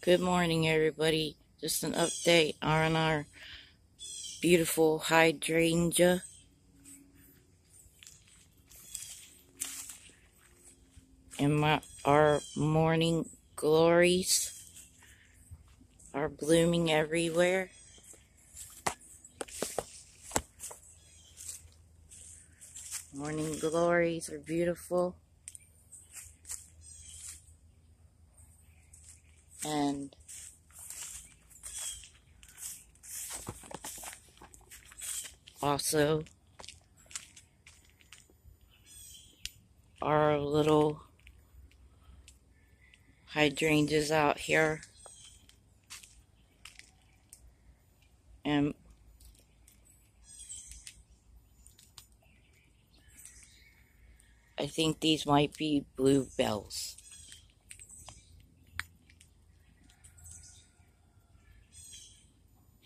Good morning, everybody. Just an update on our beautiful hydrangea. And my, our morning glories are blooming everywhere. Morning glories are beautiful. And also our little hydrangeas out here and I think these might be bluebells.